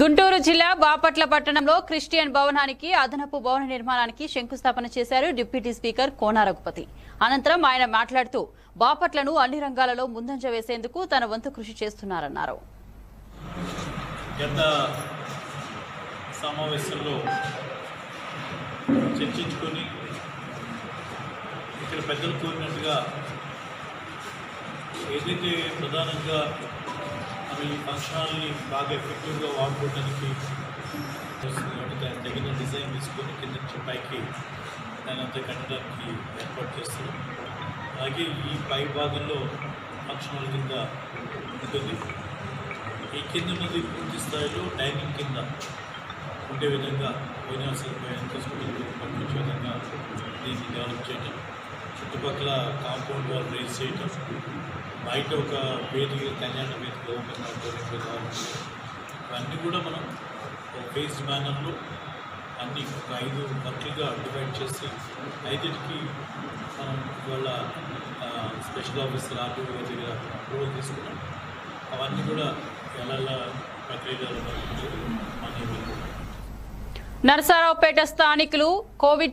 గుంటూరు జిల్లా బాపట్ల పట్టణంలో క్రిస్టియన్ భవనానికి అదనపు భవన నిర్మాణానికి శంకుస్థాపన చేశారు డిప్యూటీ స్పీకర్ కోన రఘుపతి. అనంతరం ఆయన మాట్లాడుతూ బాపట్లను అన్ని రంగాలలో ముందంజ వేసేందుకు తన వంతు కృషి చేస్తున్నారన్నారు. గత సమావేశంలో చర్చించుకొని ఇక్కడ పెద్దలు కోరినట్టుగా ఏదైతే ప్రధానంగా మనం ఈ బాగా ఎఫెక్టివ్గా వాడుకోవడానికి వస్తుంది కాబట్టి తగిన డిజైన్ తీసుకొని కింద నుంచి పైకి దాని అంతా కట్టడానికి ఏర్పాటు చేస్తారు. అలాగే ఈ పై భాగంలో ఫంక్షన్ కింద ఉంటుంది. ఈ కింద ఉన్నది పూర్తి స్థాయిలో డైనింగ్ కింద ఉండే విధంగా పోయిన సదుపాయాన్ని తీసుకుంటూ పంపించే విధంగా దీన్ని డెవలప్ చేయడం చుట్టుపక్కల కాంపౌండ్ వాల్ రేస్ చేయటం బయట ఒక వేదిక కళ్యాణ వేదిక ఓపెన్ ఇవన్నీ కూడా మనం ఒక ఫేజ్ మేనర్లో అన్ని ఒక ఐదు వర్క్లుగా డివైడ్ చేసి ఐదుకి మనం ఇవాళ స్పెషల్ ఆఫీసర్ ఆర్డీఓ దగ్గర అప్రూవల్ తీసుకున్నాం. అవన్నీ కూడా ఎలా ప్రక్రియలో మన నరసరావుపేట స్థానికులు కోవిడ్